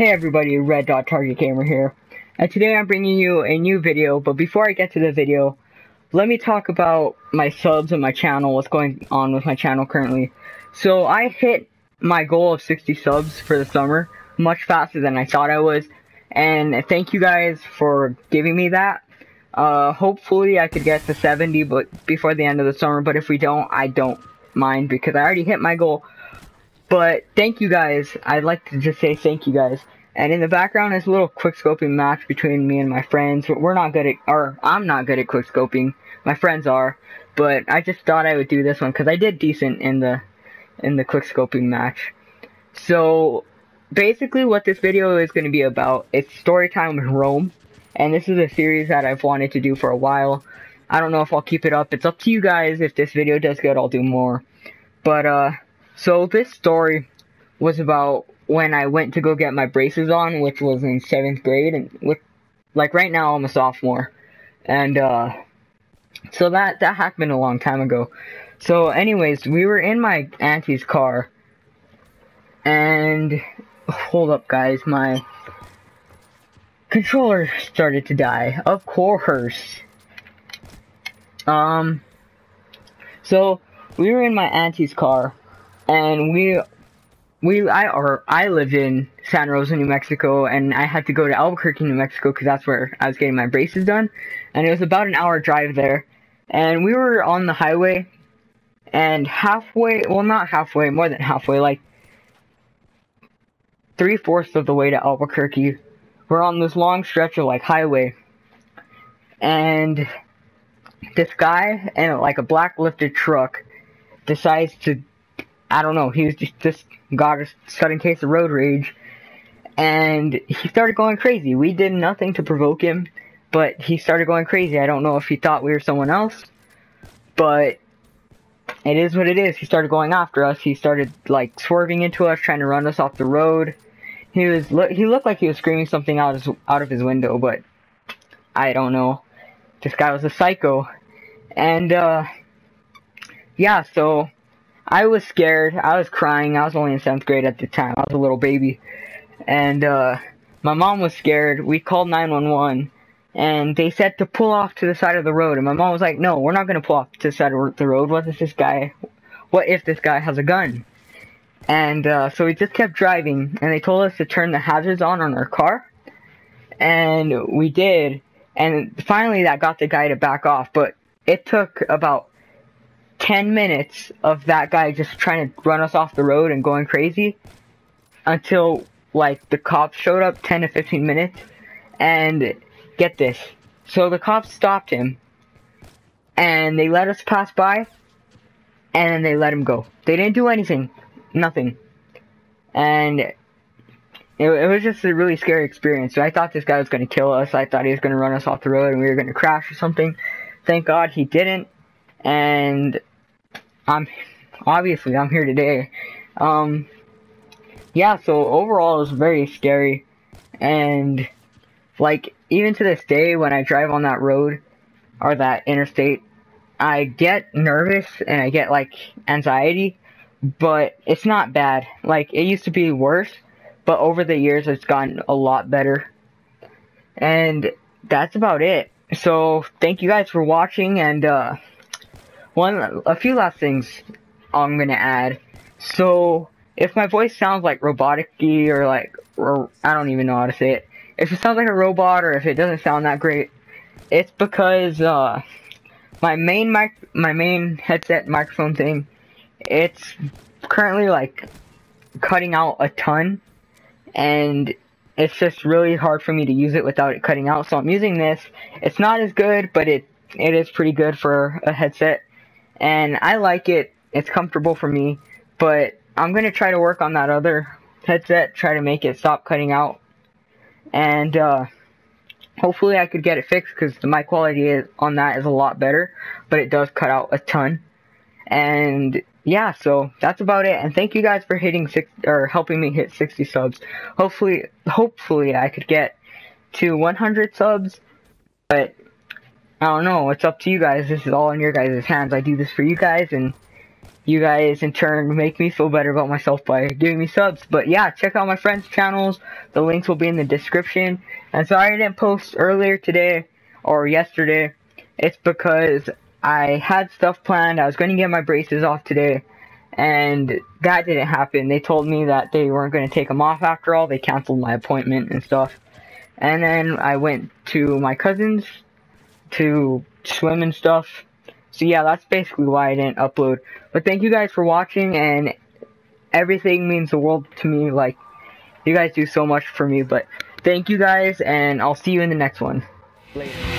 Hey everybody, Red Dot Target Gamer here, and today I'm bringing you a new video, but before I get to the video, let me talk about my subs and my channel, what's going on with my channel currently. So I hit my goal of 60 subs for the summer, much faster than I thought I was, and thank you guys for giving me that. Uh, hopefully I could get to 70 but before the end of the summer, but if we don't, I don't mind because I already hit my goal. But thank you guys. I'd like to just say thank you guys. And in the background is a little quick scoping match between me and my friends. We're not good at, or I'm not good at quick scoping. My friends are, but I just thought I would do this one because I did decent in the in the quick scoping match. So basically, what this video is going to be about is story time in Rome, and this is a series that I've wanted to do for a while. I don't know if I'll keep it up. It's up to you guys. If this video does good, I'll do more. But uh, so this story was about when I went to go get my braces on, which was in seventh grade, and with like right now I'm a sophomore, and uh, so that that happened a long time ago. So, anyways, we were in my auntie's car, and hold up, guys, my controller started to die. Of course. Um. So we were in my auntie's car, and we we I or I lived in Santa Rosa, New Mexico, and I had to go to Albuquerque, New Mexico, because that's where I was getting my braces done, and it was about an hour drive there, and we were on the highway, and halfway, well, not halfway, more than halfway, like three fourths of the way to Albuquerque, we're on this long stretch of like highway, and this guy in like a black lifted truck decides to I don't know, he was just, just got a sudden case of road rage and he started going crazy. We did nothing to provoke him, but he started going crazy. I don't know if he thought we were someone else, but it is what it is. He started going after us. He started like swerving into us, trying to run us off the road. He was he looked like he was screaming something out of out of his window, but I don't know. This guy was a psycho. And, uh, yeah, so I was scared. I was crying. I was only in seventh grade at the time. I was a little baby. And, uh, my mom was scared. We called 911 and they said to pull off to the side of the road. And my mom was like, no, we're not going to pull off to the side of the road. What if this guy, what if this guy has a gun? And, uh, so we just kept driving and they told us to turn the hazards on on our car. And we did. And finally that got the guy to back off. But it took about 10 minutes of that guy just trying to run us off the road and going crazy until like the cops showed up 10 to 15 minutes. And get this so the cops stopped him and they let us pass by and then they let him go. They didn't do anything nothing. And it, it was just a really scary experience. So i thought this guy was going to kill us. I thought he was going to run us off the road and we were going to crash or something. Thank god he didn't. And I'm obviously I'm here today. Um, yeah, so overall it was very scary, and like even to this day when I drive on that road or that interstate, I get nervous and I get like anxiety, but it's not bad. Like it used to be worse, but over the years it's gotten a lot better. And that's about it. So thank you guys for watching and uh one, a few last things I'm gonna add. So, if my voice sounds like robotic-y or like, or I don't even know how to say it. If it sounds like a robot or if it doesn't sound that great, it's because uh, my main mic, my main headset microphone thing, it's currently like cutting out a ton, and it's just really hard for me to use it without it cutting out. So I'm using this. It's not as good, but it it is pretty good for a headset and I like it. It's comfortable for me, but I'm gonna try to work on that other headset, try to make it stop cutting out, and uh, hopefully I could get it fixed because the mic quality is, on that is a lot better, but it does cut out a ton. And yeah, so that's about it. And thank you guys for hitting six or helping me hit 60 subs. Hopefully, hopefully I could get to 100 subs, but I don't know. It's up to you guys. This is all in your guys' hands. I do this for you guys, and you guys in turn make me feel better about myself by giving me subs. But yeah, check out my friends' channels. The links will be in the description. And sorry I didn't post earlier today or yesterday. It's because I had stuff planned. I was going to get my braces off today. And that didn't happen. They told me that they weren't going to take them off after all. They canceled my appointment and stuff. And then I went to my cousin's to swim and stuff. So yeah, that's basically why I didn't upload. But thank you guys for watching and everything means the world to me. Like, you guys do so much for me. But thank you guys and I'll see you in the next one. Later.